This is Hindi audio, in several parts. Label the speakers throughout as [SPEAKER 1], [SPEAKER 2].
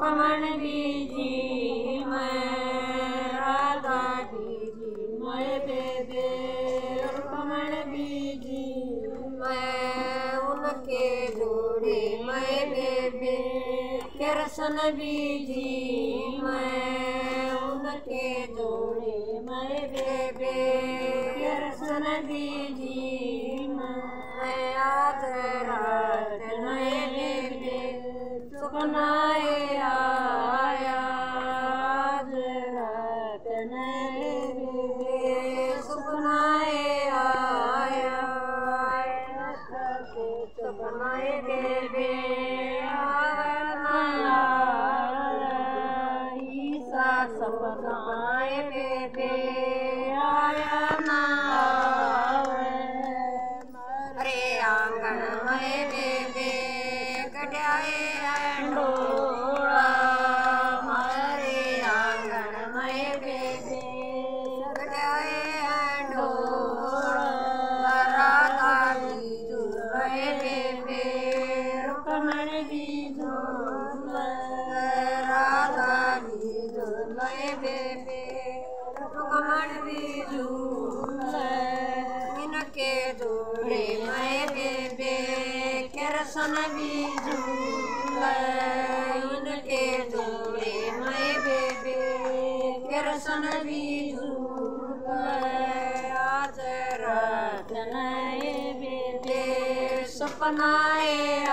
[SPEAKER 1] कमल बीजी मैं राधा बीजी मैं बेबे कमल बीजी मैं उनके जोड़े मैं बेबे कृष्ण बीजी मैं उनके जोड़े मैं बेबे कृष्ण बीजी मैं आज रात मैं बेबे सुखना सब गाय पे दर्शन इनके दूरे मैं बेबे। कृष्ण बीजूल आज रतन बेबे। सपनाए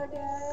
[SPEAKER 1] Bye,
[SPEAKER 2] Dad.